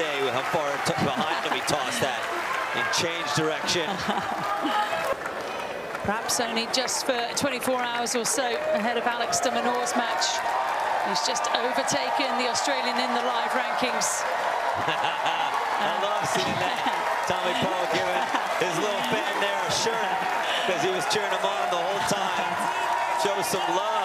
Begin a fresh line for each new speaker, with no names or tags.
day with how far behind him he tossed that and changed direction.
Perhaps only just for 24 hours or so ahead of Alex de Minaur's match. He's just overtaken the Australian in the live rankings.
I love seeing that. Tommy Paul giving his little fan there a shirt because he was cheering him on the whole time. Show some love.